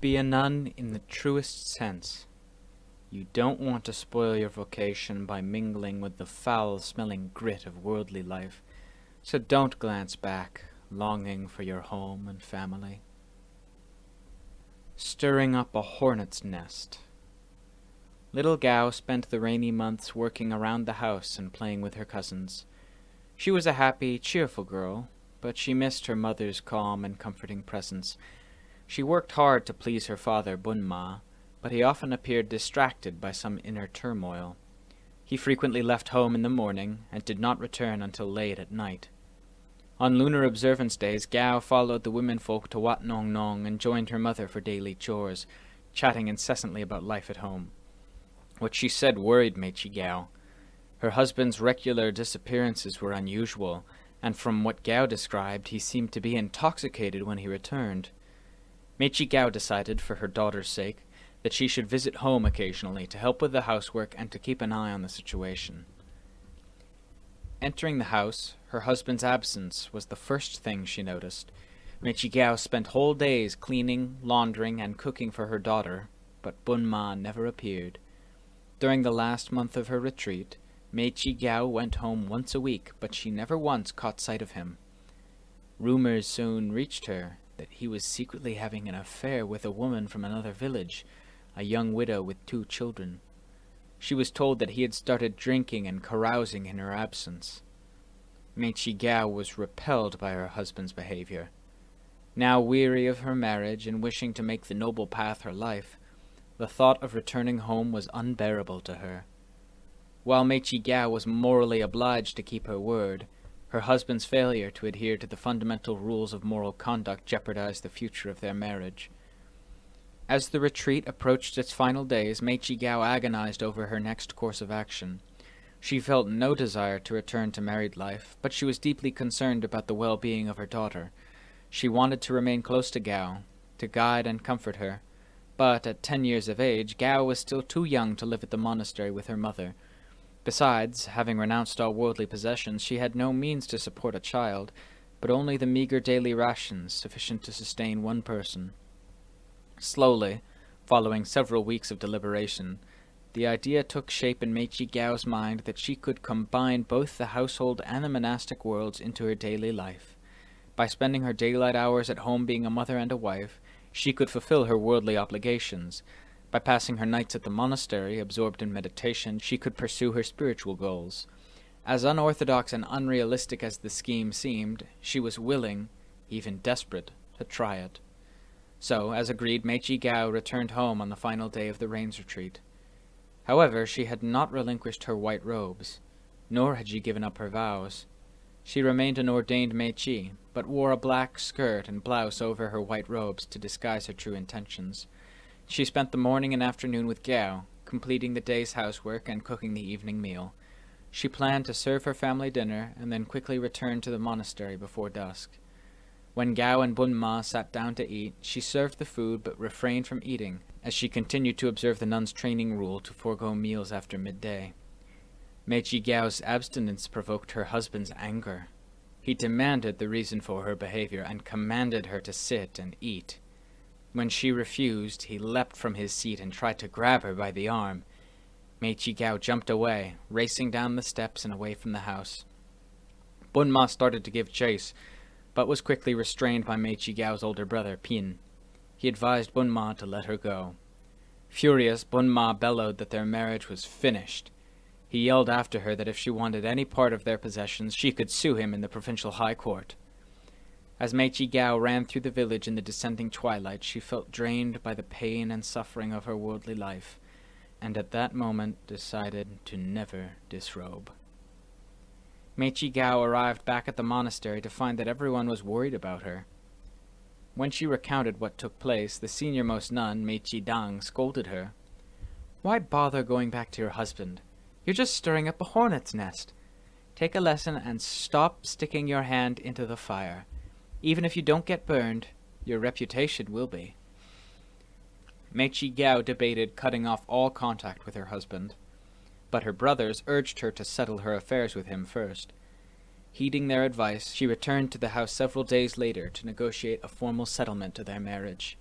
Be a nun in the truest sense. You don't want to spoil your vocation by mingling with the foul-smelling grit of worldly life, so don't glance back, longing for your home and family. Stirring up a hornet's nest. Little Kaew spent the rainy months working around the house and playing with her cousins. She was a happy, cheerful girl, but she missed her mother's calm and comforting presence, she worked hard to please her father, Bunma, but he often appeared distracted by some inner turmoil. He frequently left home in the morning and did not return until late at night. On lunar observance days, Kaew followed the womenfolk to Wat Nong Nong and joined her mother for daily chores, chatting incessantly about life at home. What she said worried Mae Chee Kaew. Her husband's regular disappearances were unusual, and from what Kaew described, he seemed to be intoxicated when he returned. Mae Chee Kaew decided, for her daughter's sake, that she should visit home occasionally to help with the housework and to keep an eye on the situation. Entering the house, her husband's absence was the first thing she noticed. Mae Chee Kaew spent whole days cleaning, laundering, and cooking for her daughter, but Bun Ma never appeared. During the last month of her retreat, Mae Chee Kaew went home once a week, but she never once caught sight of him. Rumors soon reached her that he was secretly having an affair with a woman from another village, a young widow with two children. She was told that he had started drinking and carousing in her absence. Mae Chee Kaew was repelled by her husband's behavior. Now weary of her marriage and wishing to make the noble path her life, the thought of returning home was unbearable to her. While Mae Chee Kaew was morally obliged to keep her word, her husband's failure to adhere to the fundamental rules of moral conduct jeopardized the future of their marriage. As the retreat approached its final days, Mae Chee Kaew agonized over her next course of action. She felt no desire to return to married life, but she was deeply concerned about the well-being of her daughter. She wanted to remain close to Kaew, to guide and comfort her, but at ten years of age, Kaew was still too young to live at the monastery with her mother, Besides, having renounced all worldly possessions, she had no means to support a child, but only the meager daily rations sufficient to sustain one person. Slowly, following several weeks of deliberation, the idea took shape in Mae Chee Kaew's mind that she could combine both the household and the monastic worlds into her daily life. By spending her daylight hours at home being a mother and a wife, she could fulfill her worldly obligations, by passing her nights at the monastery, absorbed in meditation, she could pursue her spiritual goals. As unorthodox and unrealistic as the scheme seemed, she was willing, even desperate, to try it. So, as agreed, Mae Chee Kaew returned home on the final day of the rains retreat. However, she had not relinquished her white robes, nor had she given up her vows. She remained an ordained Mae Chee, but wore a black skirt and blouse over her white robes to disguise her true intentions. She spent the morning and afternoon with Kaew, completing the day's housework and cooking the evening meal. She planned to serve her family dinner and then quickly return to the monastery before dusk. When Kaew and Bun Ma sat down to eat, she served the food but refrained from eating, as she continued to observe the nun's training rule to forego meals after midday. Mae Chee Kaew's abstinence provoked her husband's anger. He demanded the reason for her behavior and commanded her to sit and eat. When she refused, he leapt from his seat and tried to grab her by the arm. Mae Chee Kaew jumped away, racing down the steps and away from the house. Bunma started to give chase, but was quickly restrained by Mae Chee Kaew's older brother, Pin. He advised Bunma to let her go. Furious, Bunma bellowed that their marriage was finished. He yelled after her that if she wanted any part of their possessions, she could sue him in the provincial high court. As Mae Chee Kaew ran through the village in the descending twilight, she felt drained by the pain and suffering of her worldly life, and at that moment decided to never disrobe. Mae Chee Kaew arrived back at the monastery to find that everyone was worried about her. When she recounted what took place, the senior-most nun, Mae Chee Dang, scolded her. Why bother going back to your husband? You're just stirring up a hornet's nest. Take a lesson and stop sticking your hand into the fire. Even if you don't get burned, your reputation will be. Mae Chee Kaew debated cutting off all contact with her husband, but her brothers urged her to settle her affairs with him first. Heeding their advice, she returned to the house several days later to negotiate a formal settlement to their marriage.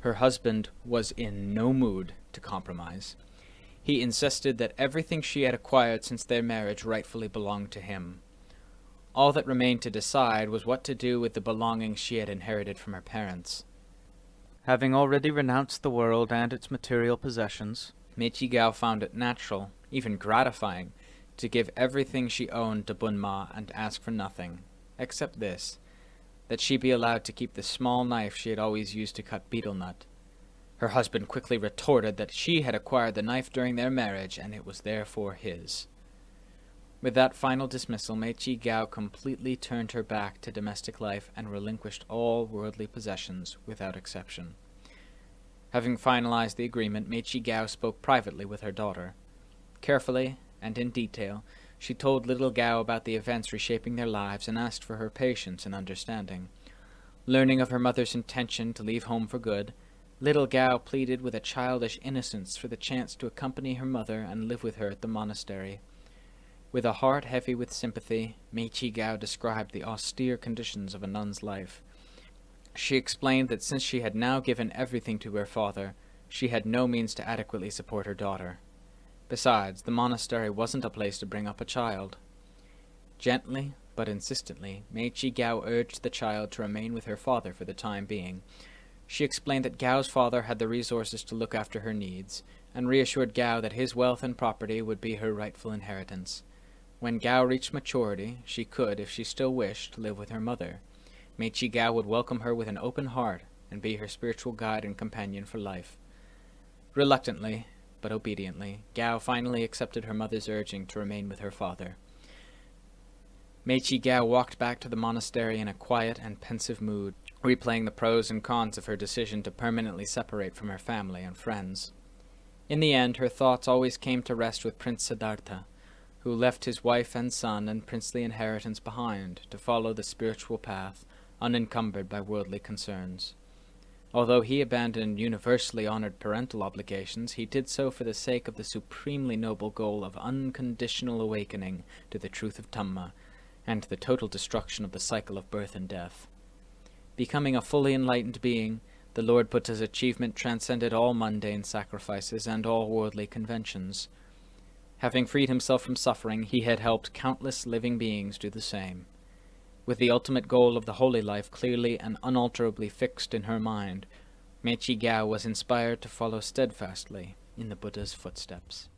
Her husband was in no mood to compromise. He insisted that everything she had acquired since their marriage rightfully belonged to him. All that remained to decide was what to do with the belongings she had inherited from her parents. Having already renounced the world and its material possessions, Mae Chee Kaew found it natural, even gratifying, to give everything she owned to Bunma and ask for nothing, except this, that she be allowed to keep the small knife she had always used to cut betel nut. Her husband quickly retorted that she had acquired the knife during their marriage, and it was therefore his. With that final dismissal, Mae Chee Kaew completely turned her back to domestic life and relinquished all worldly possessions without exception. Having finalized the agreement, Mae Chee Kaew spoke privately with her daughter. Carefully and in detail, she told little Kaew about the events reshaping their lives and asked for her patience and understanding. Learning of her mother's intention to leave home for good, little Kaew pleaded with a childish innocence for the chance to accompany her mother and live with her at the monastery. With a heart heavy with sympathy, Mae Chee Kaew described the austere conditions of a nun's life. She explained that since she had now given everything to her father, she had no means to adequately support her daughter. Besides, the monastery wasn't a place to bring up a child. Gently, but insistently, Mae Chee Kaew urged the child to remain with her father for the time being. She explained that Kaew's father had the resources to look after her needs, and reassured Kaew that his wealth and property would be her rightful inheritance. When Kaew reached maturity, she could, if she still wished, live with her mother. Mae Chee Kaew would welcome her with an open heart and be her spiritual guide and companion for life. Reluctantly, but obediently, Kaew finally accepted her mother's urging to remain with her father. Mae Chee Kaew walked back to the monastery in a quiet and pensive mood, replaying the pros and cons of her decision to permanently separate from her family and friends. In the end, her thoughts always came to rest with Prince Siddhartha, who left his wife and son and princely inheritance behind to follow the spiritual path, unencumbered by worldly concerns. Although he abandoned universally honored parental obligations, he did so for the sake of the supremely noble goal of unconditional awakening to the truth of Dhamma and the total destruction of the cycle of birth and death. Becoming a fully enlightened being, the Lord Buddha's achievement transcended all mundane sacrifices and all worldly conventions. Having freed himself from suffering, he had helped countless living beings do the same. With the ultimate goal of the holy life clearly and unalterably fixed in her mind, Mae Chee Kaew was inspired to follow steadfastly in the Buddha's footsteps.